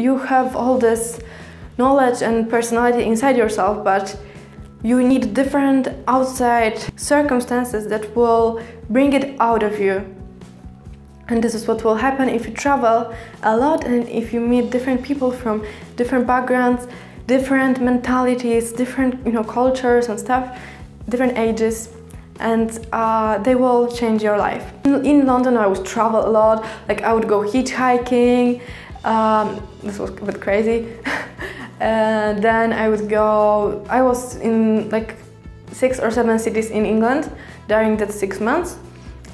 You have all this knowledge and personality inside yourself, but you need different outside circumstances that will bring it out of you. And this is what will happen if you travel a lot and if you meet different people from different backgrounds, different mentalities, different you know cultures and stuff, different ages and uh, they will change your life. In, in, London, I would travel a lot. Like I would go hitchhiking. Um, this was a bit crazy. and then I would go. I was in like six or seven cities in England during that six months,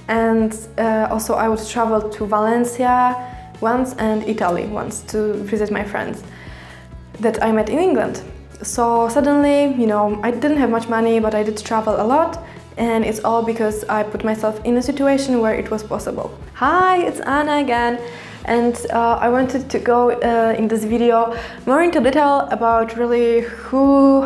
and uh, also I would travel to Valencia once and Italy once to visit my friends that I met in England. So suddenly, you know, I didn't have much money, but I did travel a lot and it's all because I put myself in a situation where it was possible. Hi, it's Anna again and uh, I wanted to go uh, in this video more into detail about really who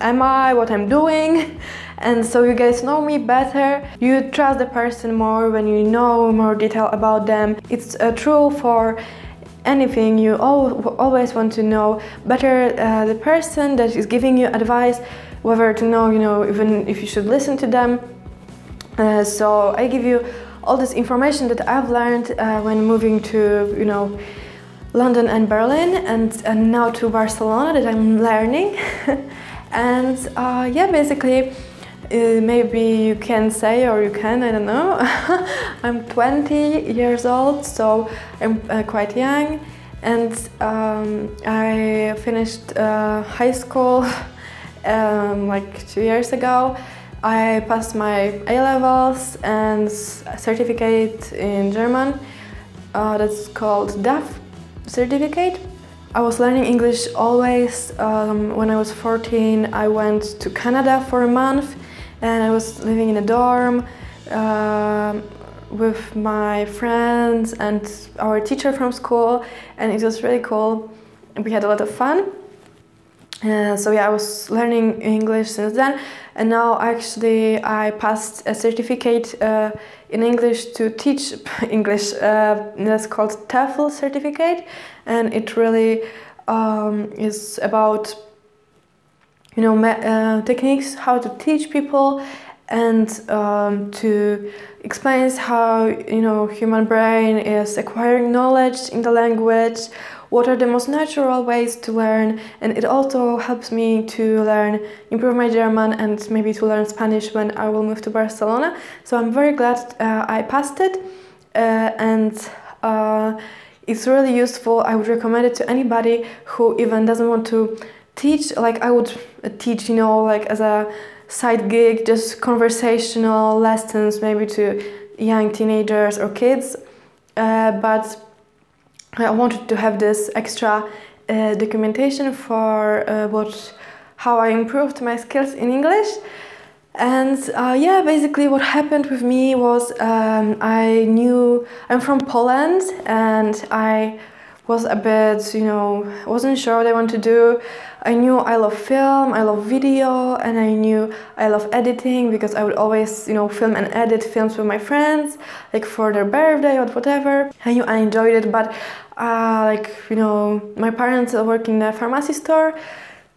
am I, what I'm doing and so you guys know me better. You trust the person more when you know more detail about them. It's uh, true for anything you always want to know better uh, the person that is giving you advice whether to know, you know, even if you should listen to them. Uh, so I give you all this information that I've learned uh, when moving to, you know, London and Berlin and, and now to Barcelona that I'm learning. and uh, yeah, basically, uh, maybe you can say or you can, I don't know. I'm 20 years old, so I'm uh, quite young and um, I finished uh, high school um, like two years ago. I passed my A levels and certificate in German. Uh, that's called DAF certificate. I was learning English always. Um, when I was 14, I went to Canada for a month and I was living in a dorm uh, with my friends and our teacher from school, and it was really cool. We had a lot of fun. Uh, so yeah, I was learning English since then, and now actually I passed a certificate uh, in English to teach English. Uh, that's called TEFL certificate, and it really um, is about you know uh, techniques how to teach people and um, to explain how you know human brain is acquiring knowledge in the language what are the most natural ways to learn and it also helps me to learn improve my german and maybe to learn spanish when i will move to barcelona. So i'm very glad uh, i passed it uh, and uh, it's really useful. I would recommend it to anybody who even doesn't want to teach. Like i would teach you know like as a side gig just conversational lessons maybe to young teenagers or kids. Uh, but I wanted to have this extra uh, documentation for uh, what how I improved my skills in English. And uh, yeah, basically what happened with me was um, I knew I'm from Poland and I was a bit, you know, wasn't sure what I want to do. I knew I love film, I love video, and I knew I love editing because I would always, you know, film and edit films with my friends, like for their birthday or whatever. I knew I enjoyed it, but uh, like, you know, my parents work in a pharmacy store,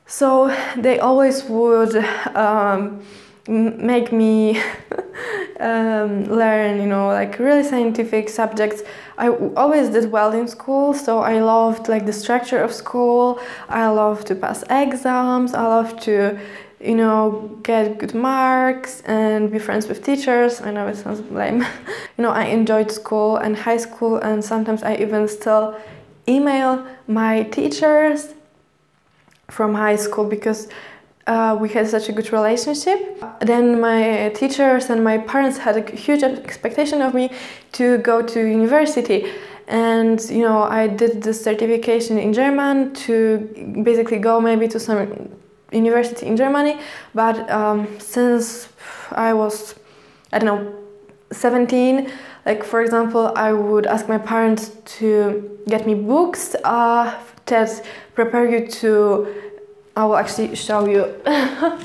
so they always would um, make me um, learn, you know, like really scientific subjects. I always did well in school, so I loved like the structure of school. I love to pass exams. I love to, you know, get good marks and be friends with teachers. I know it sounds lame. you know, I enjoyed school and high school, and sometimes I even still email my teachers from high school because uh, we had such a good relationship. Then my teachers and my parents had a huge expectation of me to go to university. And you know, I did the certification in German to basically go maybe to some university in Germany. But um, since I was, I don't know, 17, like for example, I would ask my parents to get me books uh, that prepare you to I will actually show you. uh,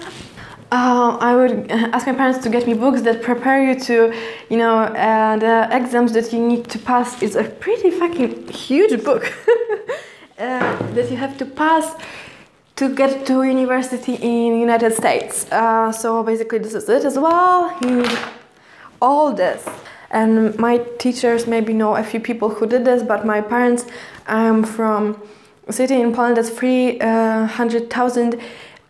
I would ask my parents to get me books that prepare you to, you know, uh, the exams that you need to pass. It's a pretty fucking huge book. uh, that you have to pass to get to university in United States. Uh, so basically this is it as well. You need all this. And my teachers maybe know a few people who did this, but my parents, I'm from city in Poland that's 300,000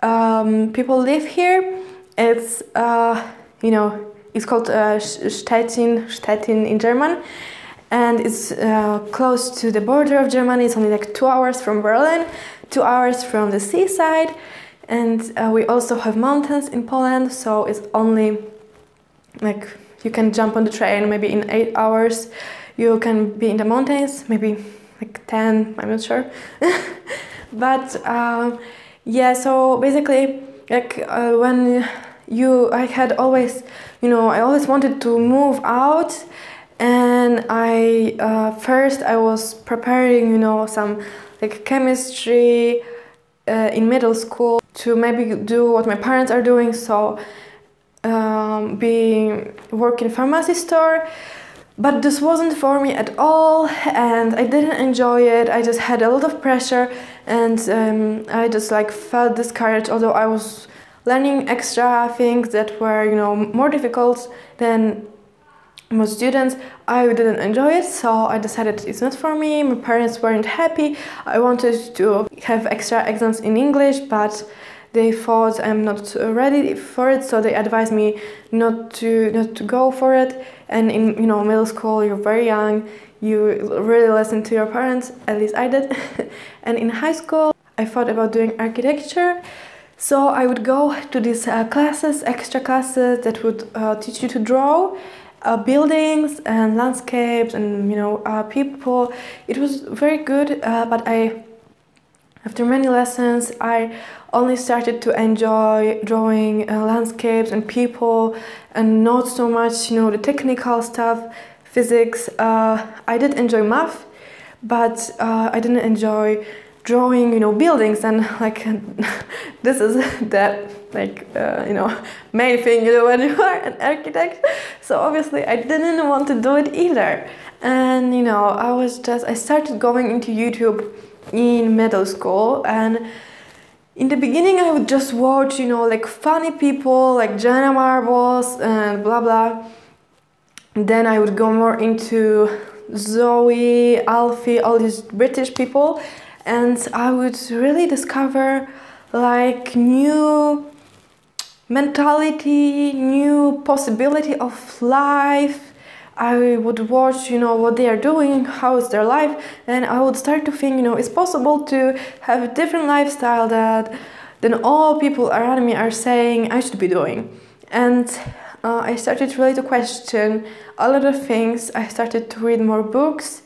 um, people live here. It's, uh, you know, it's called uh, Szczecin, Stettin in German. And it's uh, close to the border of Germany. It's only like two hours from Berlin, two hours from the seaside. And uh, we also have mountains in Poland, so it's only like you can jump on the train maybe in eight hours. You can be in the mountains, maybe like 10, I'm not sure. but um, yeah, so basically, like uh, when you, I had always, you know, I always wanted to move out. And I uh, first I was preparing, you know, some like chemistry uh, in middle school to maybe do what my parents are doing. So um, being work in pharmacy store but this wasn't for me at all and i didn't enjoy it. I just had a lot of pressure and um, i just like felt discouraged. Although i was learning extra things that were you know more difficult than most students i didn't enjoy it. So i decided it's not for me. My parents weren't happy. I wanted to have extra exams in english but they thought I'm not ready for it, so they advised me not to not to go for it. And in you know middle school, you're very young, you really listen to your parents. At least I did. and in high school, I thought about doing architecture. So I would go to these uh, classes, extra classes that would uh, teach you to draw. Uh, buildings and landscapes and you know uh, people it was very good uh, but i after many lessons, I only started to enjoy drawing uh, landscapes and people and not so much, you know, the technical stuff, physics. Uh, I did enjoy math, but uh, I didn't enjoy drawing, you know, buildings and like this is that like uh, you know main thing you know when you are an architect. So obviously I didn't want to do it either, and you know I was just I started going into YouTube in middle school and in the beginning I would just watch, you know, like funny people like Jenna Marbles and blah blah. Then I would go more into Zoe, Alfie, all these British people, and I would really discover like new mentality, new possibility of life, I would watch, you know, what they are doing, how is their life, and I would start to think, you know, it's possible to have a different lifestyle that than all people around me are saying I should be doing. And uh, I started really to question a lot of things. I started to read more books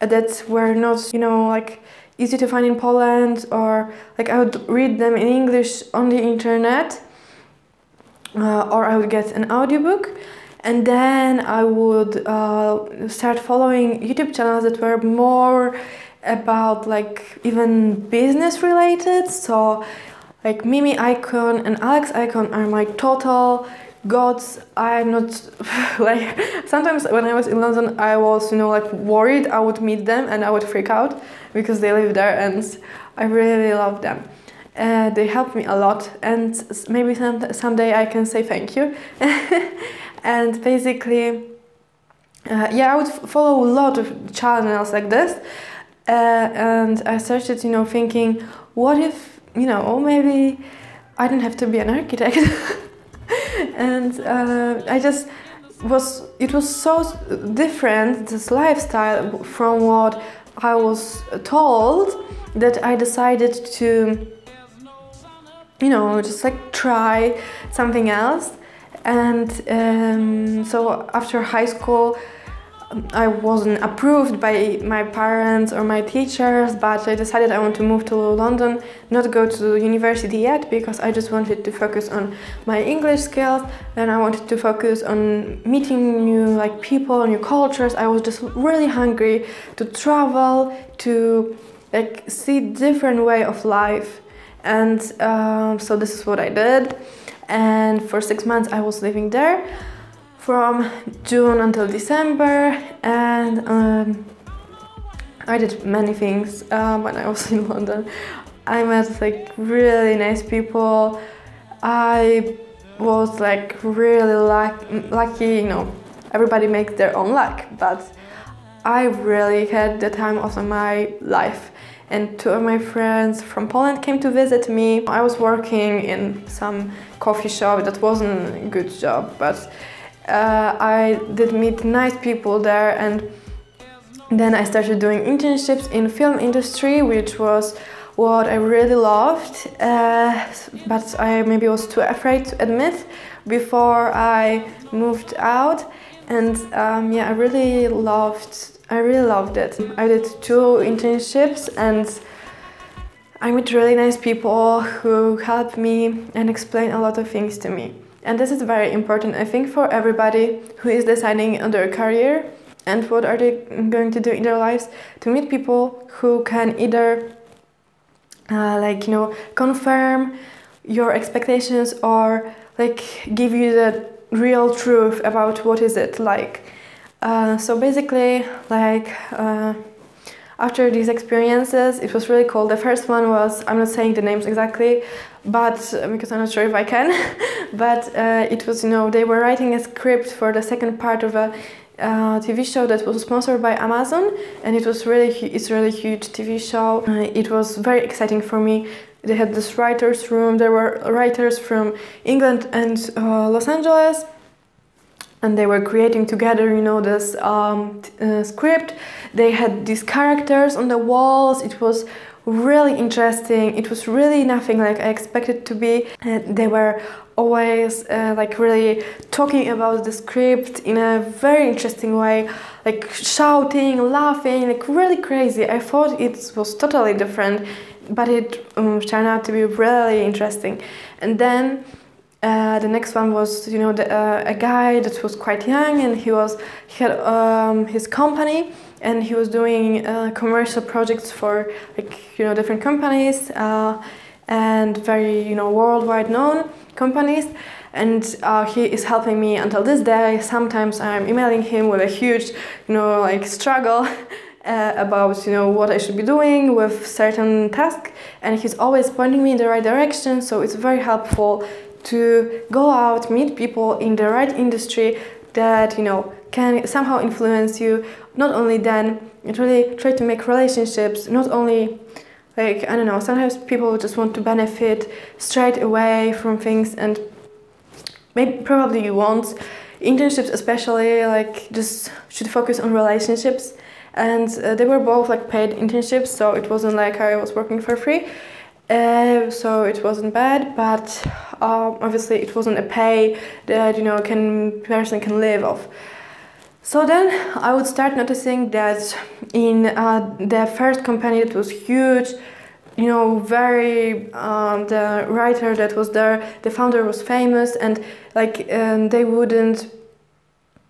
that were not, you know, like easy to find in Poland, or like I would read them in English on the internet, uh, or I would get an audiobook and then I would uh, start following YouTube channels that were more about like even business related. So like Mimi Ikonn and Alex Ikonn are my total gods. I'm not like sometimes when I was in London, I was you know like worried I would meet them and I would freak out because they live there and I really love them. Uh, they helped me a lot and maybe some, someday I can say thank you. and basically uh, yeah i would follow a lot of channels like this. Uh, and i started you know thinking what if you know or maybe i didn't have to be an architect. And uh, i just was it was so different this lifestyle from what i was told that i decided to you know just like try something else and um, so after high school I wasn't approved by my parents or my teachers, but I decided I want to move to London, not go to university yet, because I just wanted to focus on my English skills. And I wanted to focus on meeting new like people, new cultures. I was just really hungry to travel, to like see different way of life, and um, so this is what I did and for six months I was living there from June until December and um, I did many things um, when I was in London. I met like really nice people. I was like really luck- lucky, you know, everybody makes their own luck, but I really had the time of my life. And two of my friends from Poland came to visit me. I was working in some coffee shop that wasn't a good job, but uh, I did meet nice people there and then I started doing internships in film industry, which was what I really loved, uh, but I maybe was too afraid to admit before I moved out. And um, yeah, I really loved. I really loved it. I did two internships and I meet really nice people who help me and explain a lot of things to me. And this is very important, I think, for everybody who is deciding on their career and what are they going to do in their lives to meet people who can either uh, like you know confirm your expectations or like give you the real truth about what is it like uh, so basically like uh, after these experiences it was really cool the first one was i'm not saying the names exactly but uh, because i'm not sure if i can but uh, it was you know they were writing a script for the second part of a uh, TV show that was sponsored by Amazon, and it was really it's really huge TV show. Uh, it was very exciting for me. They had this writers' room. There were writers from England and uh, Los Angeles, and they were creating together, you know, this um, uh, script. They had these characters on the walls. It was really interesting. It was really nothing like I expected to be. And they were always uh, like really talking about the script in a very interesting way, like shouting, laughing, like really crazy. I thought it was totally different, but it um, turned out to be really interesting. And then uh, the next one was, you know, the, uh, a guy that was quite young, and he was he had um, his company, and he was doing uh, commercial projects for like you know different companies uh, and very you know worldwide known companies. And uh, he is helping me until this day. Sometimes I'm emailing him with a huge, you know, like struggle. Uh, about you know what I should be doing with certain task and he's always pointing me in the right direction so it's very helpful to go out, meet people in the right industry that you know can somehow influence you. Not only then, and really try to make relationships. Not only like I don't know. Sometimes people just want to benefit straight away from things, and maybe probably you won't. Internships, especially, like just should focus on relationships. And uh, they were both like paid internships, so it wasn't like I was working for free. Uh, so it wasn't bad, but um, obviously it wasn't a pay that you know can person can live off. So then I would start noticing that in uh, the first company that was huge, you know, very um, the writer that was there, the founder was famous, and like um, they wouldn't.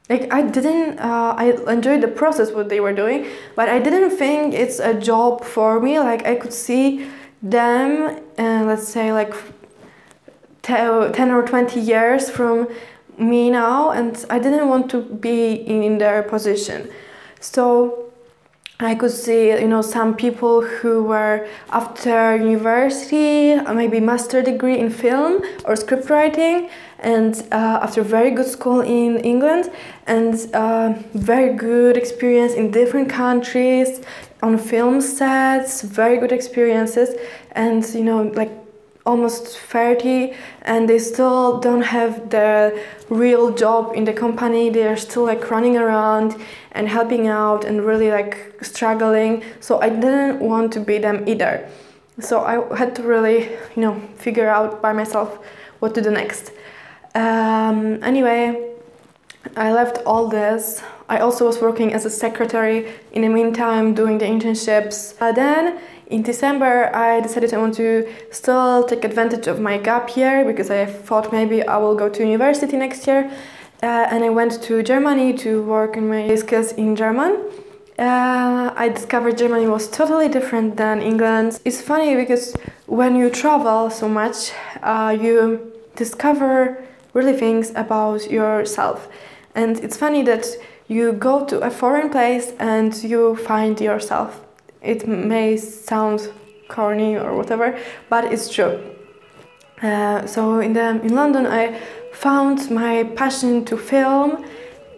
Like I didn't, uh, I enjoyed the process what they were doing, but I didn't think it's a job for me. Like I could see them, uh, let's say like 10 or 20 years from me now and I didn't want to be in their position. So I could see, you know, some people who were after university, maybe master degree in film or script writing, and uh, after very good school in England and uh, very good experience in different countries on film sets, very good experiences, and you know, like almost 30 and they still don't have their real job in the company. They are still like running around and helping out and really like struggling. So i didn't want to be them either. So i had to really you know figure out by myself what to do next. Um, anyway i left all this. I also was working as a secretary in the meantime doing the internships. Uh, then in December, I decided I want to still take advantage of my gap year because I thought maybe I will go to university next year. Uh, and I went to Germany to work on my skills in German. Uh, I discovered Germany was totally different than England. It's funny because when you travel so much, uh, you discover really things about yourself. And it's funny that you go to a foreign place and you find yourself. It may sound corny or whatever, but it's true. Uh, so in the in London, I found my passion to film,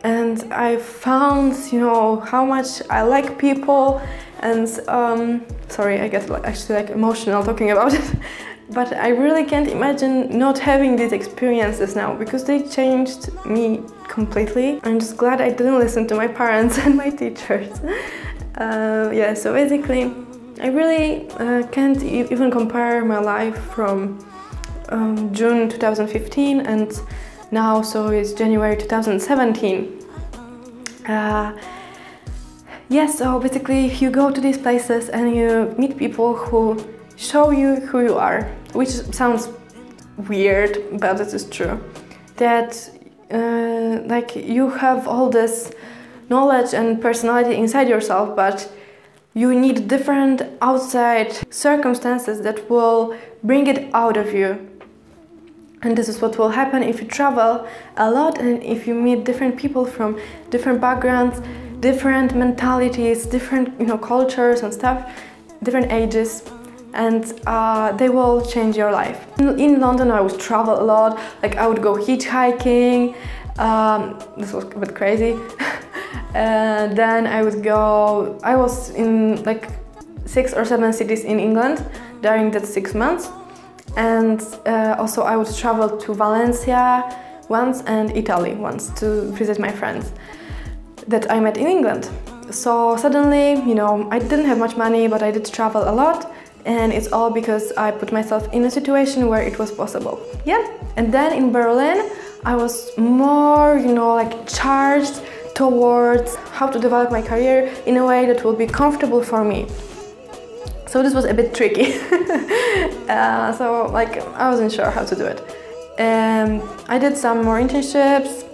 and I found you know how much I like people, and um, sorry, I get like, actually like emotional talking about it. but I really can't imagine not having these experiences now because they changed me completely. I'm just glad I didn't listen to my parents and my teachers. Uh, yeah, so basically, I really uh, can't even compare my life from um, June 2015 and now, so it's January 2017. Uh, yes, yeah, so basically, if you go to these places and you meet people who show you who you are, which sounds weird, but it is true. That uh, like you have all this knowledge and personality inside yourself, but you need different outside circumstances that will bring it out of you. And this is what will happen if you travel a lot and if you meet different people from different backgrounds, different mentalities, different you know cultures and stuff, different ages and uh, they will change your life. In, in, London I would travel a lot, like I would go hitchhiking, um, this was a bit crazy. and then I would go, I was in like six or seven cities in England during that six months. And uh, also I would travel to Valencia once and Italy once to visit my friends that I met in England. So suddenly, you know, I didn't have much money, but I did travel a lot and it's all because I put myself in a situation where it was possible. Yeah, and then in Berlin, I was more, you know, like charged towards how to develop my career in a way that will be comfortable for me. So this was a bit tricky. uh, so like I wasn't sure how to do it. Um, I did some more internships.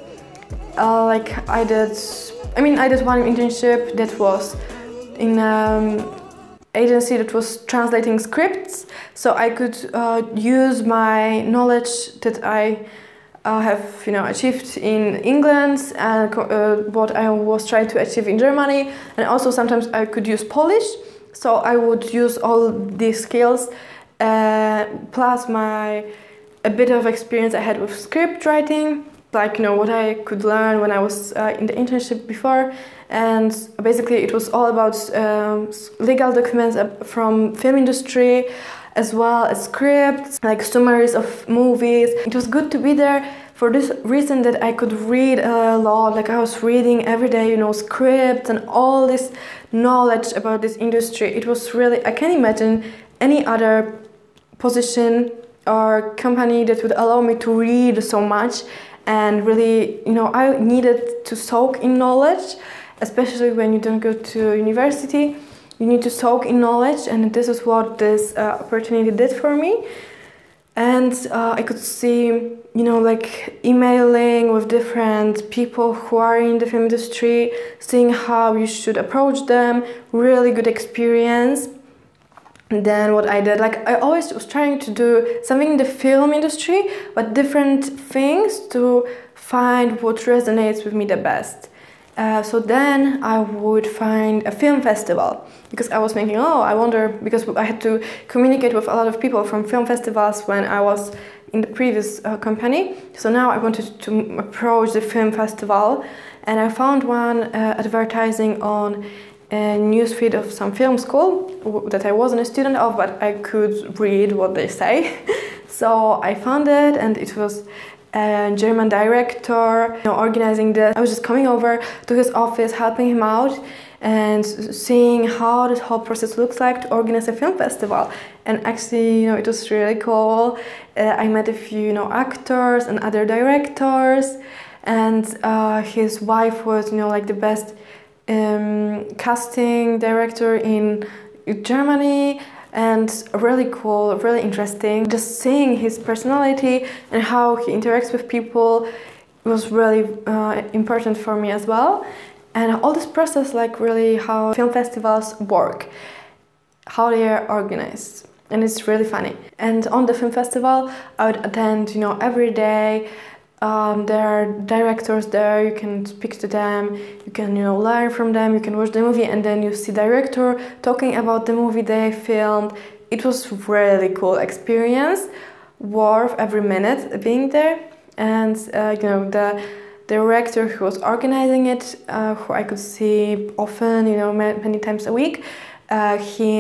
Uh, like I did, I mean, I did one internship that was in um, agency that was translating scripts so I could uh, use my knowledge that I uh, have you know achieved in England and uh, what I was trying to achieve in Germany and also sometimes I could use Polish. So I would use all these skills uh, plus my a bit of experience I had with script writing like you know what I could learn when I was uh, in the internship before. And basically it was all about um, legal documents uh, from film industry as well as scripts like summaries of movies. It was good to be there for this reason that I could read a lot. Like I was reading every day you know scripts and all this knowledge about this industry. It was really I can't imagine any other position or company that would allow me to read so much and really, you know, I needed to soak in knowledge, especially when you don't go to university. You need to soak in knowledge, and this is what this uh, opportunity did for me. And uh, I could see, you know, like emailing with different people who are in the film industry, seeing how you should approach them. Really good experience then what I did, like I always was trying to do something in the film industry, but different things to find what resonates with me the best. Uh, so then I would find a film festival because I was thinking, oh, I wonder, because I had to communicate with a lot of people from film festivals when I was in the previous uh, company. So now I wanted to approach the film festival and I found one uh, advertising on a newsfeed of some film school that I wasn't a student of, but I could read what they say. so I found it, and it was a German director you know, organizing this. I was just coming over to his office, helping him out, and seeing how this whole process looks like to organize a film festival. And actually, you know, it was really cool. Uh, I met a few, you know, actors and other directors, and uh, his wife was, you know, like the best um, casting director in Germany and really cool, really interesting. Just seeing his personality and how he interacts with people was really uh, important for me as well. And all this process, like really how film festivals work, how they are organized. And it's really funny. And on the film festival, I would attend, you know, every day Um, there are directors there. You can speak to them. You can you know learn from them. You can watch the movie, and then you see director talking about the movie they filmed. It was really cool experience, worth every minute being there. And uh, you know the director who was organizing it, uh, who I could see often, you know, many, times a week. Uh, he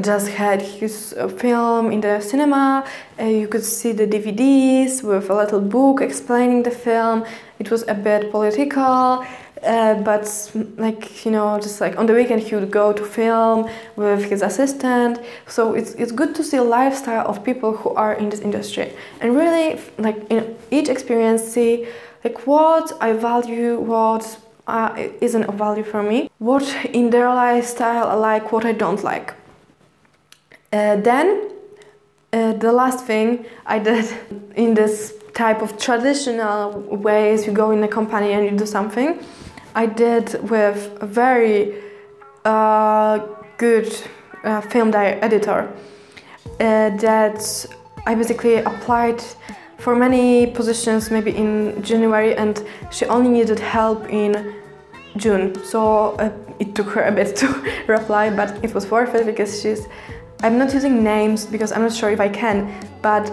just had his uh, film in the cinema. Uh, you could see the DVDs with a little book explaining the film. It was a bit political, uh, but like you know, just like on the weekend he would go to film with his assistant. So it's it's good to see a lifestyle of people who are in this industry and really like in each experience see like what I value, what uh, isn't of value for me, what in their lifestyle I like, what I don't like. Uh, then uh, the last thing I did in this type of traditional ways you go in a company and you do something, I did with a very uh, good uh, film editor uh, that I basically applied for many positions maybe in January and she only needed help in June. So uh, it took her a bit to reply but it was worth it because she's I'm not using names because I'm not sure if I can, but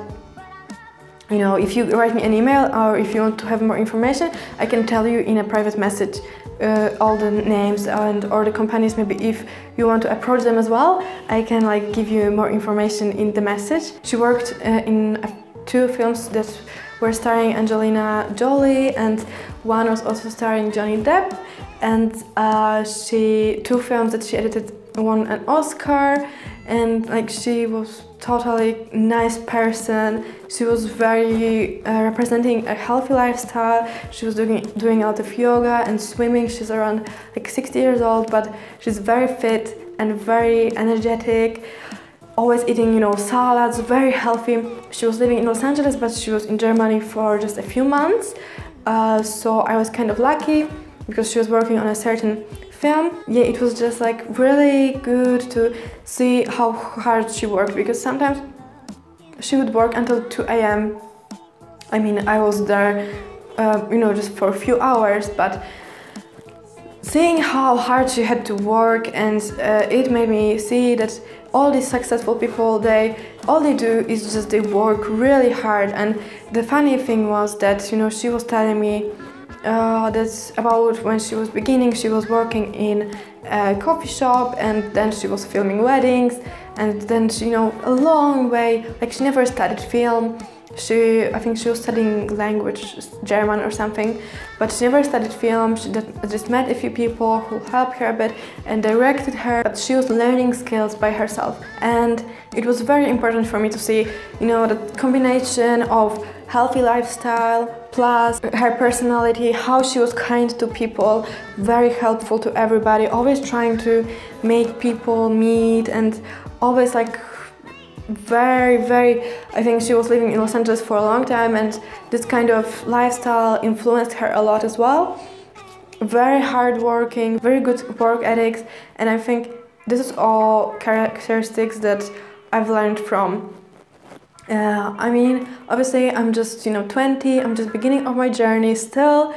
you know, if you write me an email or if you want to have more information, I can tell you in a private message uh, all the names and or the companies. Maybe if you want to approach them as well, I can like give you more information in the message. She worked uh, in two films that were starring Angelina Jolie and one was also starring Johnny Depp. And uh, she two films that she edited won an Oscar and like she was totally nice person. She was very uh, representing a healthy lifestyle. She was doing doing a lot of yoga and swimming. She's around like 60 years old but she's very fit and very energetic. Always eating you know salads very healthy. She was living in los angeles but she was in germany for just a few months. Uh, so i was kind of lucky because she was working on a certain film, yeah, it was just like really good to see how hard she worked because sometimes she would work until 2 a.m. I mean, I was there, uh, you know, just for a few hours, but seeing how hard she had to work and uh, it made me see that all these successful people they all they do is just they work really hard and the funny thing was that you know she was telling me uh, that's about when she was beginning. She was working in a coffee shop and then she was filming weddings and then she, you know, a long way, like she never studied film. She, I think she was studying language, German or something, but she never studied film. She just met a few people who helped her a bit and directed her, but she was learning skills by herself. And it was very important for me to see, you know, the combination of healthy lifestyle, plus her personality, how she was kind to people, very helpful to everybody, always trying to make people meet and always like very very i think she was living in los angeles for a long time and this kind of lifestyle influenced her a lot as well. Very hardworking very good work ethics and i think this is all characteristics that i've learned from uh, I mean, obviously, I'm just you know 20. I'm just beginning of my journey still,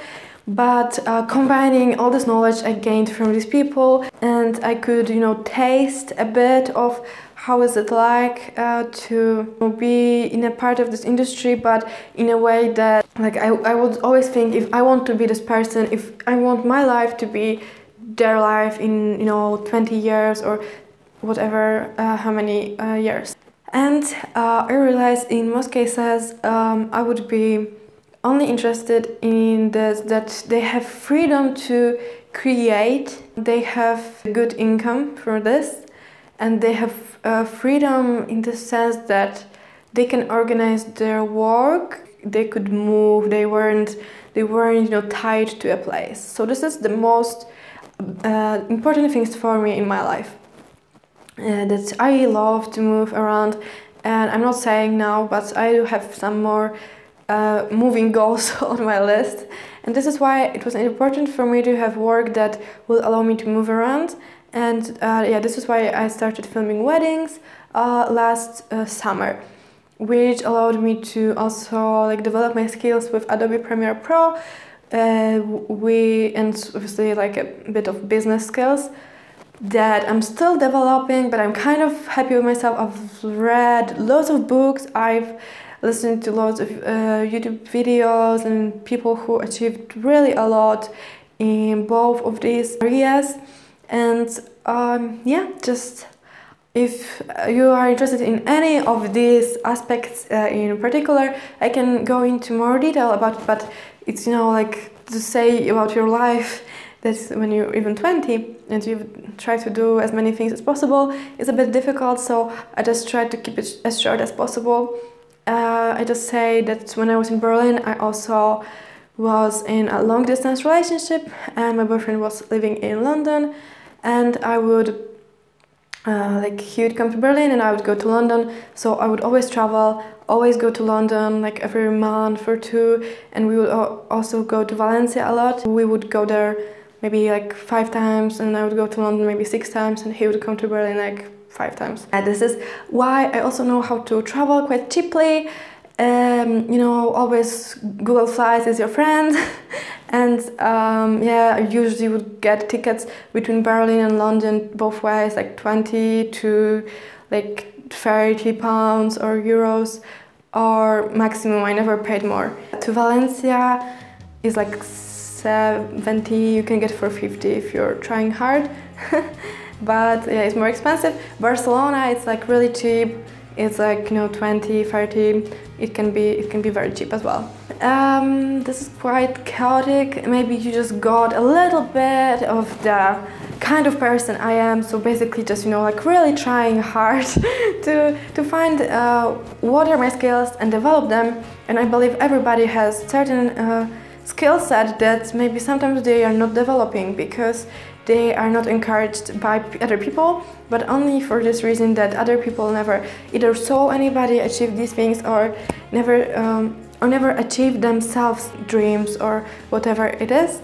but uh, combining all this knowledge I gained from these people, and I could you know taste a bit of how is it like uh, to be in a part of this industry, but in a way that like I, I would always think if I want to be this person, if I want my life to be their life in you know 20 years or whatever uh, how many uh, years and uh, I realized in most cases um, I would be only interested in this that they have freedom to create, they have a good income for this, and they have uh, freedom in the sense that they can organize their work, they could move, they weren't they weren't you know tied to a place. So this is the most uh, important things for me in my life uh, that I love to move around. And I'm not saying now but I do have some more uh, moving goals on my list. And this is why it was important for me to have work that will allow me to move around. And uh, yeah this is why I started filming weddings uh, last uh, summer which allowed me to also like develop my skills with Adobe Premiere Pro. Uh, we and obviously like a bit of business skills that I'm still developing, but I'm kind of happy with myself. I've read lots of books. I've listened to lots of uh, YouTube videos and people who achieved really a lot in both of these areas. And um, yeah, just if you are interested in any of these aspects uh, in particular, I can go into more detail about. it, But it's you know like to say about your life that when you're even 20 and you try to do as many things as possible it's a bit difficult. So i just try to keep it as short as possible. Uh, i just say that when i was in berlin i also was in a long distance relationship and my boyfriend was living in london. And i would uh, like he would come to berlin and i would go to london. So i would always travel always go to london like every month or two. And we would also go to valencia a lot. We would go there maybe like five times, and I would go to London maybe six times, and he would come to Berlin like five times. And this is why I also know how to travel quite cheaply. Um, you know, always Google Flights is your friend. and um, yeah, I usually would get tickets between Berlin and London both ways, like 20 to like 30 pounds or euros, or maximum. I never paid more. To Valencia is like 70 you can get for 50 if you're trying hard. But yeah it's more expensive. Barcelona it's like really cheap. It's like you know 20 30 it can be it can be very cheap as well. Um, this is quite chaotic. Maybe you just got a little bit of the kind of person I am. So basically just you know like really trying hard to to find uh, what are my skills and develop them. And I believe everybody has certain uh, skill set that maybe sometimes they are not developing because they are not encouraged by other people, but only for this reason that other people never either saw anybody achieve these things or never um, or never achieve themselves dreams or whatever it is.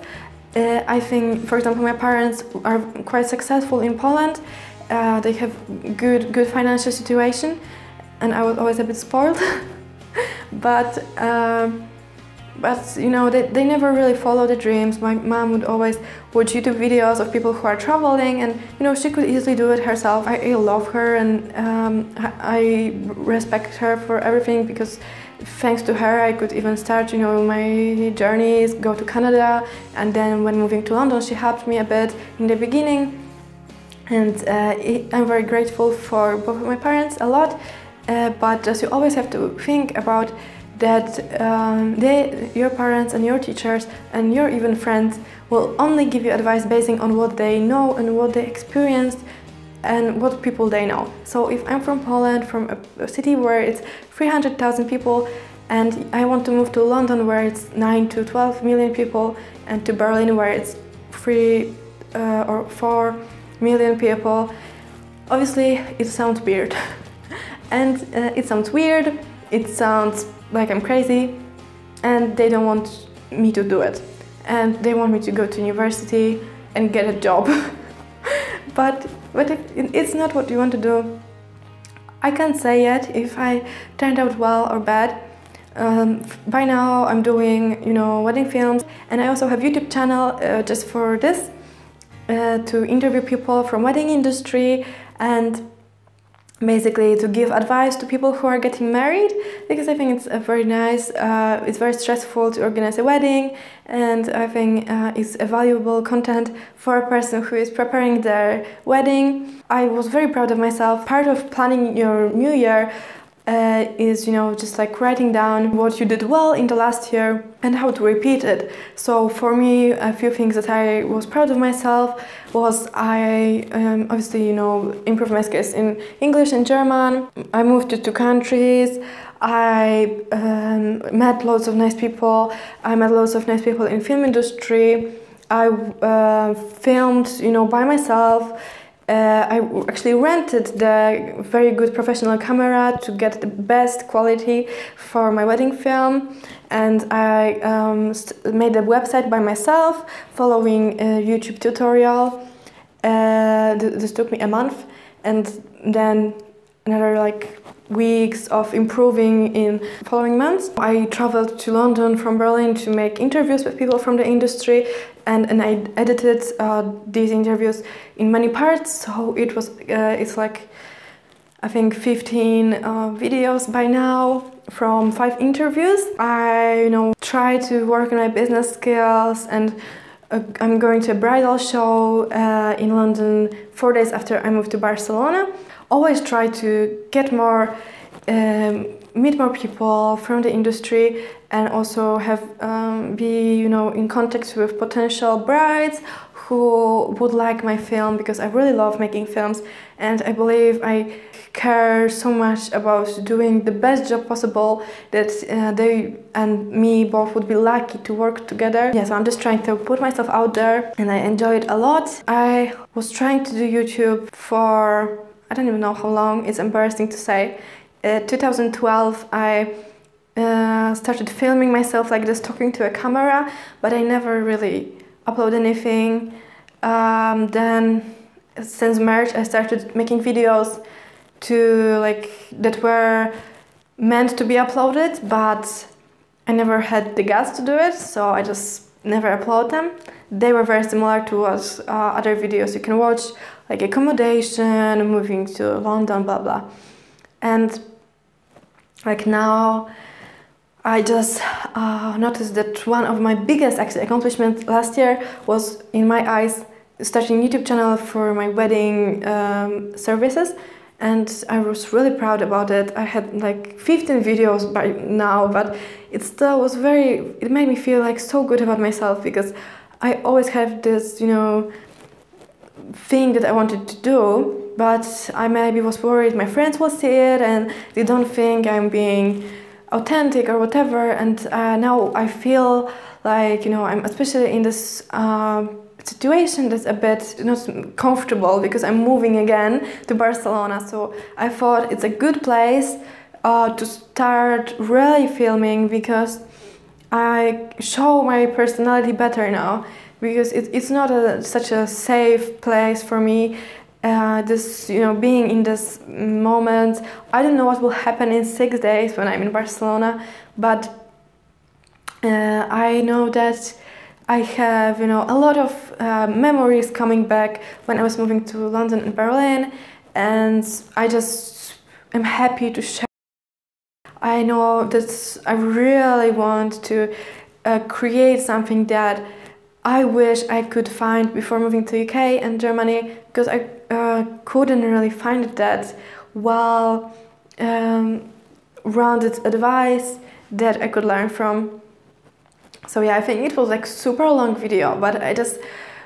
Uh, I think, for example, my parents are quite successful in Poland. Uh, they have good good financial situation, and I was always a bit spoiled. but um, but you know they, they never really follow the dreams. My mom would always watch youtube videos of people who are traveling and you know she could easily do it herself. I, I love her and um, i respect her for everything because thanks to her i could even start you know my journeys go to canada. And then when moving to london she helped me a bit in the beginning. And uh, i'm very grateful for both of my parents a lot. Uh, but just you always have to think about that um, they, your parents and your teachers and your even friends will only give you advice basing on what they know and what they experienced and what people they know. So if I'm from Poland, from a, a city where it's 300,000 people, and I want to move to London where it's 9 to 12 million people, and to Berlin where it's 3 uh, or 4 million people, obviously it sounds weird. and uh, it sounds weird, it sounds like I'm crazy and they don't want me to do it. And they want me to go to university and get a job. but but it's not what you want to do, I can't say yet if I turned out well or bad. Um, by now I'm doing you know wedding films and I also have YouTube channel uh, just for this uh, to interview people from wedding industry and basically to give advice to people who are getting married because I think it's very nice, uh, it's very stressful to organize a wedding and I think uh, it's a valuable content for a person who is preparing their wedding. I was very proud of myself. Part of planning your new year uh, is you know just like writing down what you did well in the last year and how to repeat it. So for me a few things that i was proud of myself was i um, obviously you know improved my skills in english and german. I moved to two countries. I um, met lots of nice people. I met lots of nice people in film industry. I uh, filmed you know by myself I actually rented the very good professional camera to get the best quality for my wedding film and I um, made a website by myself following a YouTube tutorial. Uh, th this took me a month and then another like weeks of improving in following months. I traveled to London from Berlin to make interviews with people from the industry and, and I edited uh, these interviews in many parts so it was uh, it's like I think 15 uh, videos by now from five interviews. I you know try to work on my business skills and uh, I'm going to a bridal show uh, in London four days after I moved to Barcelona. Always try to get more, um, meet more people from the industry and also have um, be you know in contact with potential brides who would like my film because I really love making films and I believe I care so much about doing the best job possible that uh, they and me both would be lucky to work together. Yeah, so I'm just trying to put myself out there and I enjoy it a lot. I was trying to do YouTube for I don't even know how long, it's embarrassing to say. Uh, 2012 I uh, started filming myself like this, talking to a camera, but I never really upload anything. Um, then since March I started making videos to like that were meant to be uploaded, but I never had the guts to do it, so I just never upload them. They were very similar to what uh, other videos you can watch, like accommodation, moving to London, blah blah. And like now, I just uh, noticed that one of my biggest accomplishments last year was, in my eyes, starting YouTube channel for my wedding um, services and I was really proud about it. I had like 15 videos by now, but it still was very, it made me feel like so good about myself because I always have this, you know, thing that I wanted to do, but I maybe was worried my friends will see it and they don't think I'm being authentic or whatever. And uh, now I feel like, you know, I'm especially in this. Uh, situation that's a bit not comfortable because I'm moving again to Barcelona. So I thought it's a good place uh, to start really filming because I show my personality better now because it, it's not a, such a safe place for me. Uh, this, you know, being in this moment, I don't know what will happen in six days when I'm in Barcelona, but uh, I know that I have, you know, a lot of uh, memories coming back when I was moving to London and Berlin, and I just am happy to share. I know that I really want to uh, create something that I wish I could find before moving to UK and Germany because I uh, couldn't really find that well um, rounded advice that I could learn from so yeah, I think it was like super long video, but I just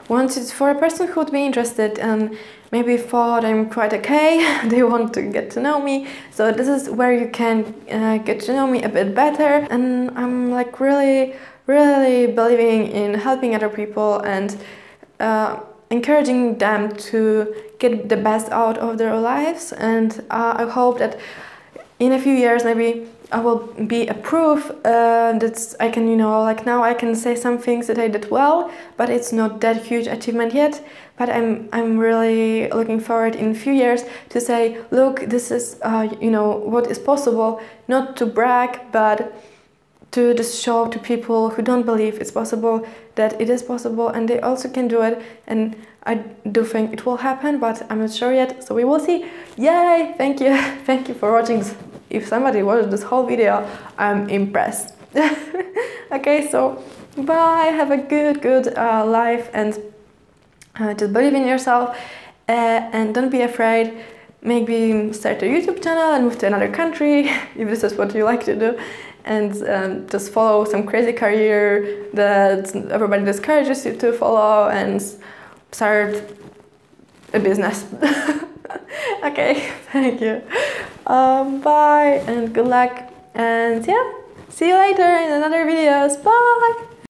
wanted for a person who would be interested and maybe thought I'm quite okay, they want to get to know me. So this is where you can uh, get to know me a bit better. And I'm like really, really believing in helping other people and uh, encouraging them to get the best out of their lives. And uh, I hope that in a few years, maybe I will be a proof uh, that I can, you know, like now I can say some things that I did well, but it's not that huge achievement yet. But I'm, I'm really looking forward in a few years to say, look, this is, uh, you know, what is possible, not to brag, but to just show to people who don't believe it's possible that it is possible and they also can do it. And I do think it will happen, but I'm not sure yet. So we will see. Yay! Thank you. Thank you for watching if somebody watched this whole video, I'm impressed. okay, so bye, have a good, good uh, life and uh, just believe in yourself uh, and don't be afraid. Maybe start a YouTube channel and move to another country if this is what you like to do and um, just follow some crazy career that everybody discourages you to follow and start a business. okay, thank you. Um, bye and good luck. And yeah, see you later in another videos. Bye.